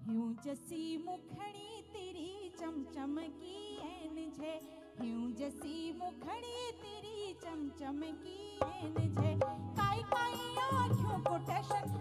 ह्यूं जसी मुखड़ी तेरी चमचम की एन छे ह्यूं जसी मुखड़ी तेरी चमचम की एन छे काई काई आँखों को टेशन